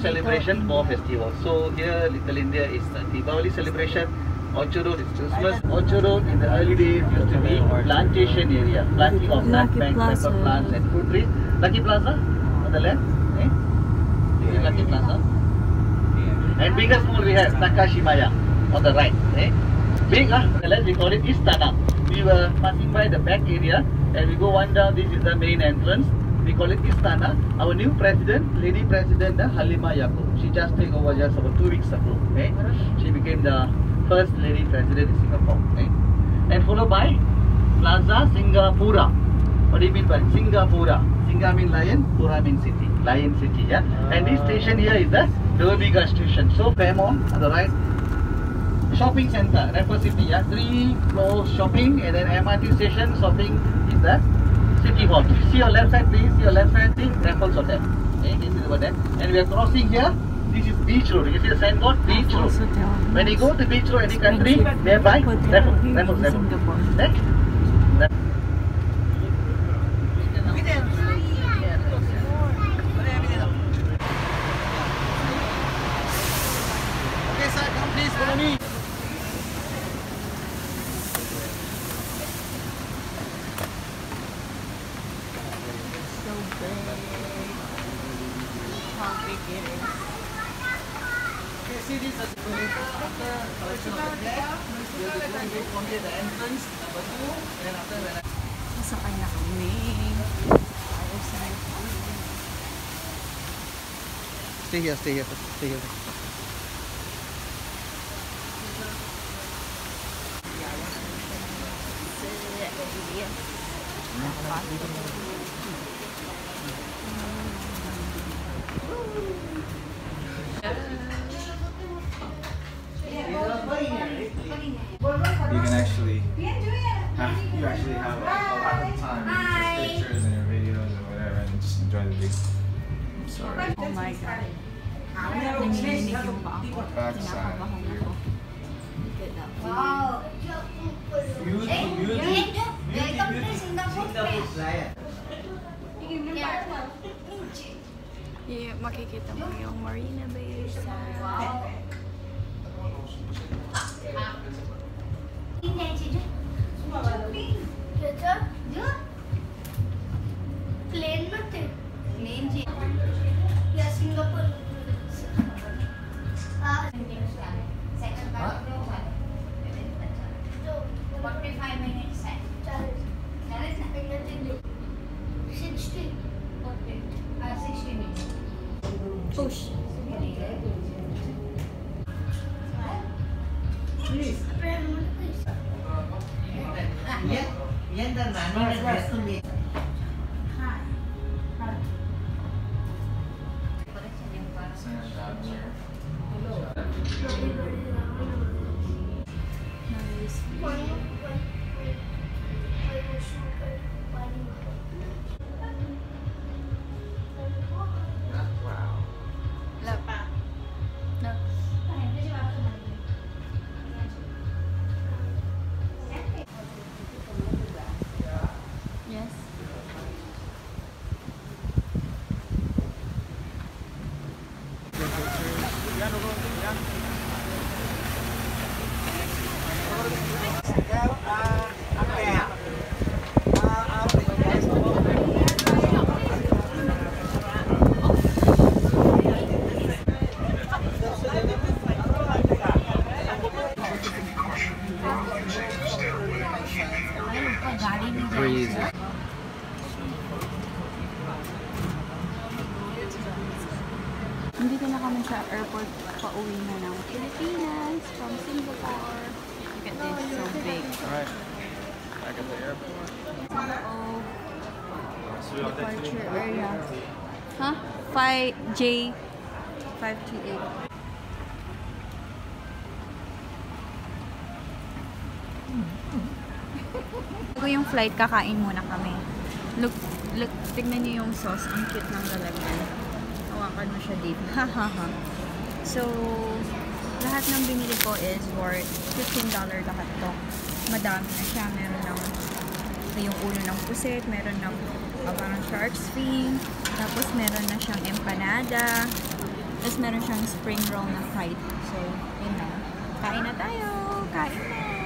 for celebration, for festival. So here, Little India is the Diwali celebration. Orchard Road is Christmas. Orchard Road in the early days used to be plantation area, planting of Lucky nutmeg, Plaza. pepper plants and fruit trees. Lucky Plaza on the left. Eh? This is Lucky Plaza. And biggest mall we have Takashimaya on the right. Eh? Big ah, on the left we call it Istana. We were passing by the back area and we go one down. This is the main entrance. We call it Istana. Our new president, lady president, uh, Halimah Yacob. She just took over just about two weeks ago. Eh? She became the first lady president in Singapore. Eh? And followed by Plaza Singapura. What do you mean by Singapura? Singa mean lion, Pura mean city. Lion city, yeah. And this station here is the Dhoby Ghaut station. So Fairmont on the right. Shopping center, Raffles City, yeah. Three floors shopping and then MRT station shopping is the city hall. See your left side, please. See your left side, see Raffles Hotel. Okay, this is over there. And we are crossing here. This is Beach Road. You see the signboard? Beach Road. When you go to Beach Road, any country, nearby, hotel Raffles, here Raffles, in Raffles. Singapore. Next. Okay, sir, come please, follow me. How big it is. Okay, see this as kami. Ayos na yun. Stay here, stay here, you Back side. Yeah, makikita mo yung Marina Bay sa... Wow. Push. ఏంటన్నా చేస్తుంది Breeze. Nandito na kami sa airport pauwi na ng Pilipinas from Singapore. Look at this, so big. Alright. Back at the airport. Oh, departure area. Huh? 5J 528. Bago yung flight, kakain muna kami. Look, look, tignan niyo yung sauce. Ang cute ng lalagyan. Hawakan mo siya. Hahaha. so, lahat ng binili ko is worth $15 lahat to. Madami na siya. Meron ng yung ulo ng puset, meron ng uh, parang shark's fin, tapos meron na siyang empanada, Tapos meron siyang spring roll na fried. So, yun na. Kain na tayo! Kain na!